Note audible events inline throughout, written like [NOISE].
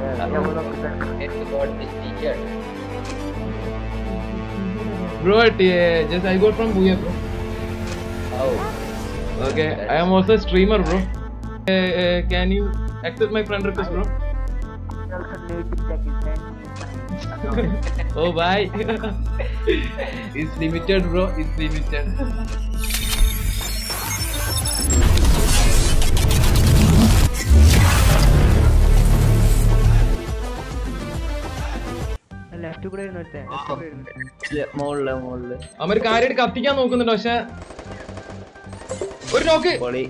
It got defeated. Bro, t- uh, just I got from Booyah, bro. Oh, Okay, I am also a streamer, bro. Uh, uh, can you accept my friend request, bro? [LAUGHS] oh, bye. [LAUGHS] it's limited, bro. It's limited. Left കൂടെ ഇരുന്ന്. മോളിൽ മോളിൽ. അവർ കാര്യമായിട്ട് കത്തിക്കാൻ നോക്കുന്നുണ്ട് പക്ഷെ ഒരു നോക്ക് പൊളി.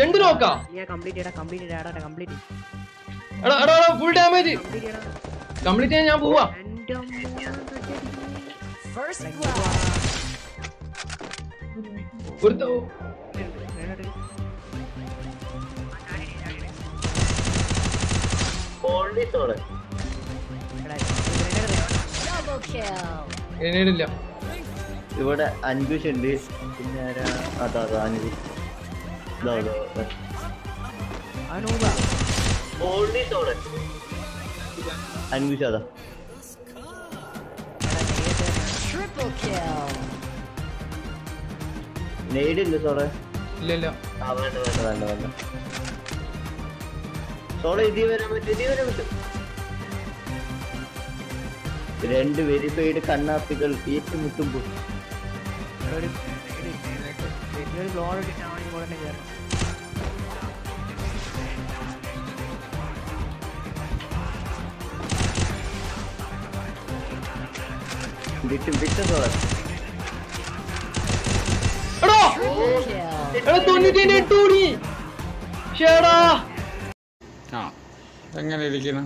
രണ്ട് നോക്കാ നീ കംപ്ലീറ്റ് ചെയ്യടാ കംപ്ലീറ്റ് ചെയ്യടാ കംപ്ലീറ്റ് എടാ എടാ എടാ ഫുൾ ഡാമേജ് കംപ്ലീറ്റ് ചെയ്യാൻ ഞാൻ പോവാ. ഒരു ഓൺലി പൊളിത്തോടെ ഇല്ല ഇവിടെ അൻകുഷ് ഉണ്ട് പിന്നെ ആരാ? അതാ അതാ പൊളിത്തോടെ അൻകുഷ് അതാ. Triple kill. നെയ്ഡ് ഇല്ല സോളെ ഇല്ല ഇല്ല. ആ വേണ്ട വേണ്ട വേണ്ട വേണ്ട. സോളെ ഇതി വരാൻ പറ്റും ഇതി വരാൻ പറ്റും രണ്ട് വെരിഫൈഡ് കണ്ണാപ്പികൾ ഏറ്റുമുട്ടുമ്പോൾ വിട്ടും വിട്ടും സോളെ എടോ Triple kill. എടാ തൊണ്ണൂറ്റി എട്ട് കോടി ഷേടാ. ആ എങ്ങനെ ഇരിക്കണം